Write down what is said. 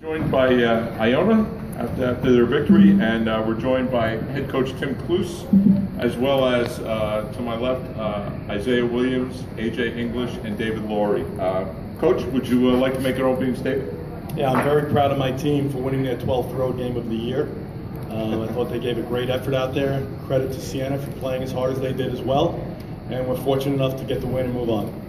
Joined by uh, Iona after, after their victory, mm-hmm. and uh, we're joined by head coach Tim Cluess, mm-hmm. as well as uh, to my left uh, Isaiah Williams, AJ English, and David Laurie. Uh, coach, would you uh, like to make an opening statement? Yeah, I'm very proud of my team for winning their 12th road game of the year. Um, I thought they gave a great effort out there. Credit to Siena for playing as hard as they did as well. And we're fortunate enough to get the win and move on.